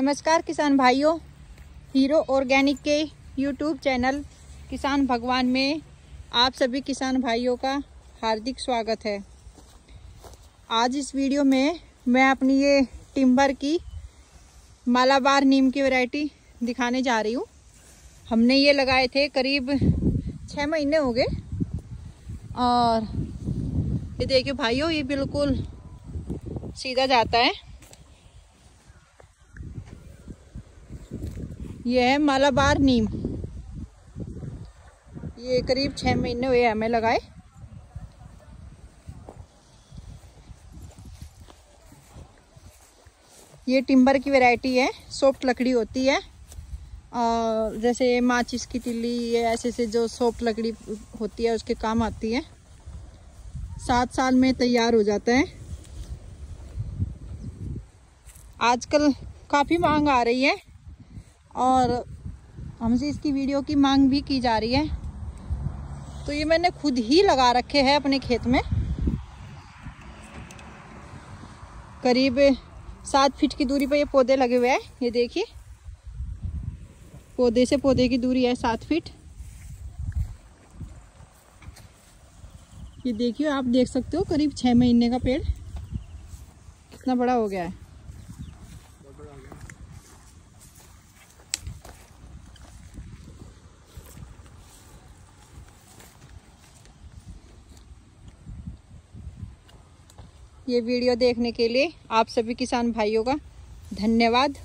नमस्कार किसान भाइयों, हीरो ऑर्गेनिक के यूट्यूब चैनल किसान भगवान में आप सभी किसान भाइयों का हार्दिक स्वागत है। आज इस वीडियो में मैं अपनी ये टिम्बर की मालाबार नीम की वैरायटी दिखाने जा रही हूँ। हमने ये लगाए थे करीब छः महीने हो गए। और ये देखिए भाइयों, ये बिल्कुल सीधा जाता है। ये है मालाबार नीम। ये करीब छः महीने हुए हमें लगाए। ये टिम्बर की वैरायटी है, सॉफ्ट लकड़ी होती है। और जैसे माचिस की तिल्ली ऐसे ऐसे जो सॉफ्ट लकड़ी होती है, उसके काम आती है। सात साल में तैयार हो जाता है। आजकल काफ़ी मांग आ रही है। और हमसे इसकी वीडियो की मांग भी की जा रही है। तो ये मैंने खुद ही लगा रखे हैं अपने खेत में। करीब सात फीट की दूरी पर ये पौधे लगे हुए हैं, ये देखिए। पौधे से पौधे की दूरी है सात फीट। ये देखिए, आप देख सकते हो, करीब छः महीने का पेड़ कितना बड़ा हो गया है। ये वीडियो देखने के लिए आप सभी किसान भाइयों का धन्यवाद।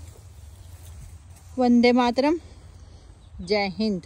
वंदे मातरम। जय हिंद।